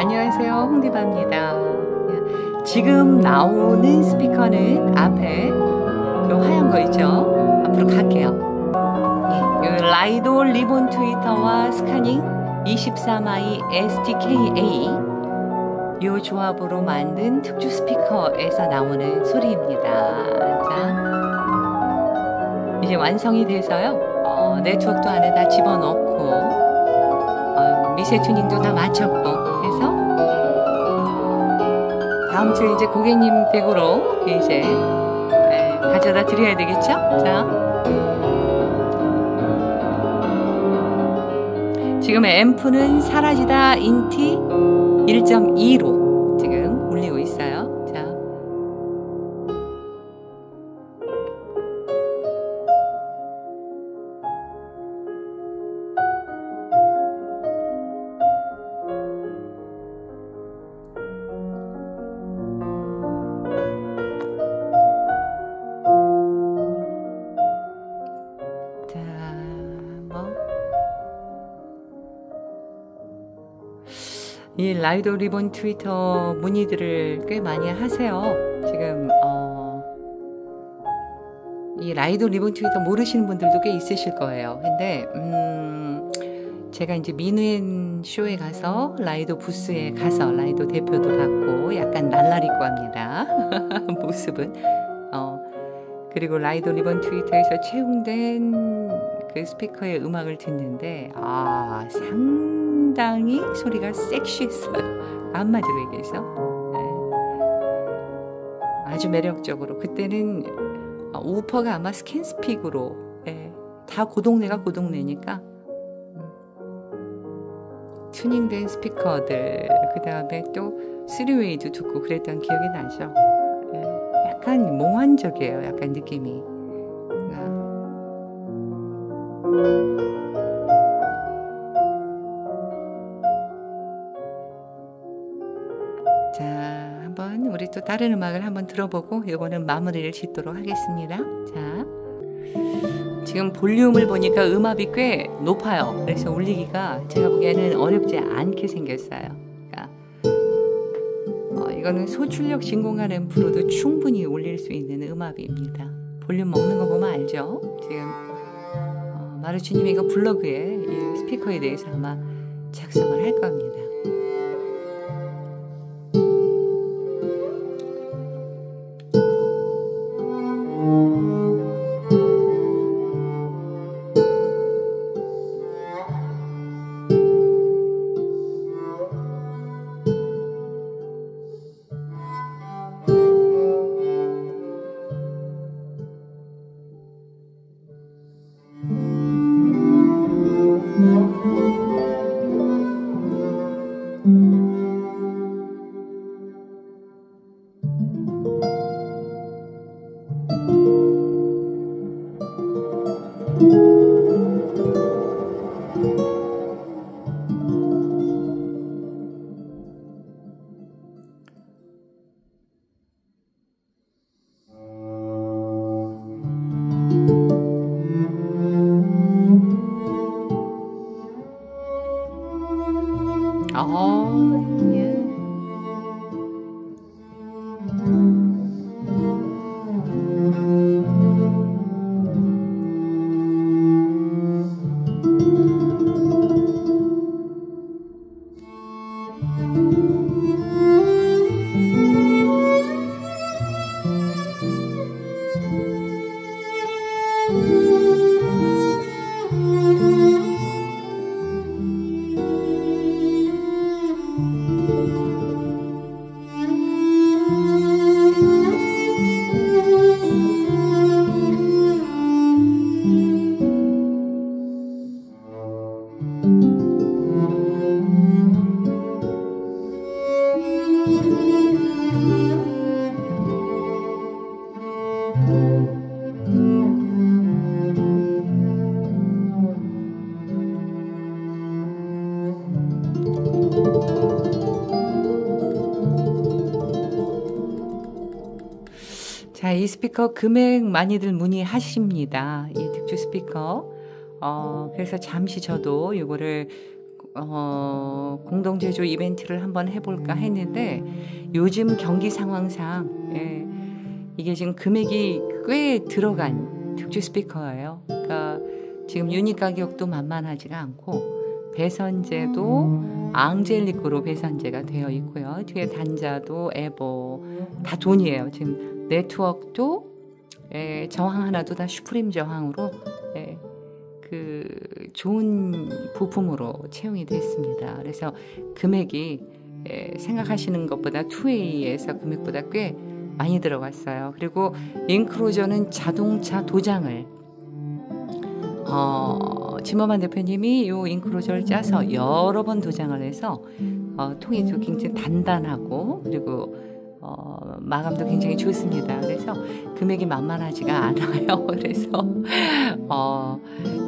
안녕하세요. 홍디바입니다. 예, 지금 나오는 스피커는 앞에 요 하얀 거 있죠? 앞으로 갈게요. 예, 요 라이도 리본 트위터와 스카닝 23i STKA 요 조합으로 만든 특주 스피커에서 나오는 소리입니다. 자, 이제 완성이 돼서요. 어, 네트워크도 안에 다 집어넣고 어, 미세 튜닝도 다 마쳤고 다음 주에 이제 고객님 댁으로 이제 에, 가져다 드려야 되겠죠? 자. 지금 앰프는 사라지다 인티 1.2로 이 라이도 ribbon tweeter 문의들을 꽤 많이 하세요. 지금 어, 이 라이도 ribbon tweeter 모르시는 분들도 꽤 있으실 거예요. 근데 음, 제가 이제 뮌헨 쇼에 가서 라이도 부스에 가서 라이도 대표도 봤고 약간 날라리 고 합니다. 모습은 어, 그리고 라이도 ribbon tweeter에서 채용된 그 스피커의 음악을 듣는데 아 상 당히 소리가 섹시했어요. 한마디로 얘기해서 네. 아주 매력적으로 그때는 어, 우퍼가 아마 스캔스픽으로 예, 다 고동네가 고동네니까 음, 튜닝된 스피커들 그 다음에 또 쓰리웨이도 듣고 그랬던 기억이 나죠. 예, 약간 몽환적이에요. 약간 느낌이. 한번 우리 또 다른 음악을 한번 들어보고 이거는 마무리를 짓도록 하겠습니다. 자, 지금 볼륨을 보니까 음압이 꽤 높아요. 그래서 울리기가 제가 보기에는 어렵지 않게 생겼어요. 그러니까 어, 이거는 소출력 진공관 앰프로도 충분히 올릴 수 있는 음압입니다. 볼륨 먹는 거 보면 알죠? 지금 어, 마루치님이 이거 블로그에 이 스피커에 대해서 아마 작성을 할 겁니다. 어, thank mm -hmm. you 자, 이 스피커 금액 많이들 문의하십니다. 이 특주 스피커. 어, 그래서 잠시 저도 이거를 어, 공동 제조 이벤트를 한번 해볼까 했는데 요즘 경기 상황상 예, 이게 지금 금액이 꽤 들어간 특주 스피커예요. 그러니까 지금 유닛 가격도 만만하지가 않고 배선제도 앙젤릭으로 배선제가 되어 있고요. 뒤에 단자도 에버 다 돈이에요. 지금 네트워크도 예, 저항 하나도 다 슈프림 저항으로 예, 그 좋은 부품으로 채용이 됐습니다. 그래서 금액이 예, 생각하시는 것보다 2A에서 금액보다 꽤 많이 들어갔어요. 그리고 인크로저는 자동차 도장을 어, 지머만 대표님이 이 인크로저를 짜서 여러 번 도장을 해서 어, 통이 굉장히 단단하고 그리고 어, 마감도 굉장히 좋습니다. 그래서 금액이 만만하지가 않아요. 그래서 어,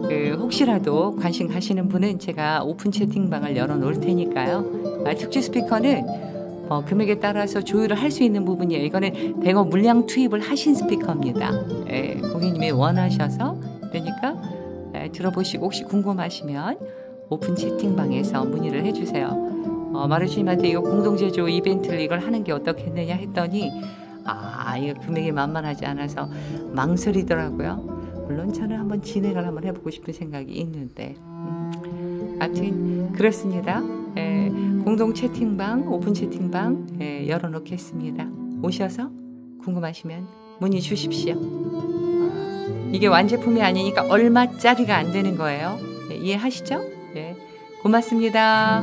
그 혹시라도 관심 가시는 분은 제가 오픈 채팅방을 열어 놓을 테니까요. 아, 특주 스피커는 어, 금액에 따라서 조율을 할 수 있는 부분이에요. 이거는 대거 물량 투입을 하신 스피커입니다. 예, 고객님이 원하셔서 예, 들어보시고 혹시 궁금하시면 오픈 채팅방에서 문의를 해주세요. 어, 마르주님한테 이거 공동제조 이벤트를 이걸 하는 게 어떻겠느냐 했더니 아 이거 금액이 만만하지 않아서 망설이더라고요. 물론 저는 한번 진행을 한번 해보고 싶은 생각이 있는데 음, 아무튼 그렇습니다. 예, 공동 채팅방 오픈 채팅방 예, 열어놓겠습니다. 오셔서 궁금하시면 문의 주십시오. 어, 이게 완제품이 아니니까 얼마짜리가 안 되는 거예요. 예, 이해하시죠? 예, 고맙습니다.